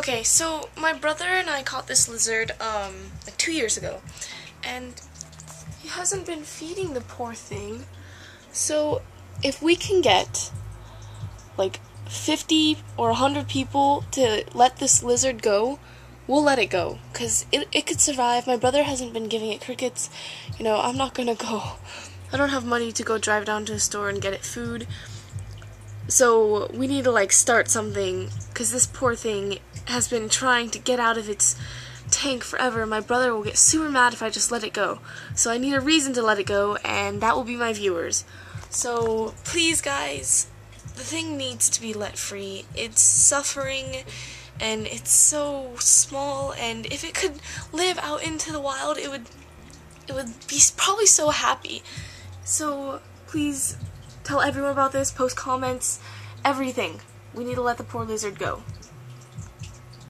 Okay, so my brother and I caught this lizard um like two years ago, and he hasn't been feeding the poor thing. So if we can get like 50 or 100 people to let this lizard go, we'll let it go because it, it could survive. My brother hasn't been giving it crickets. You know, I'm not gonna go. I don't have money to go drive down to the store and get it food. So we need to like start something because this poor thing has been trying to get out of its tank forever. My brother will get super mad if I just let it go. So I need a reason to let it go, and that will be my viewers. So please, guys, the thing needs to be let free. It's suffering and it's so small and if it could live out into the wild it would it would be probably so happy. So please tell everyone about this, post comments, everything. We need to let the poor lizard go.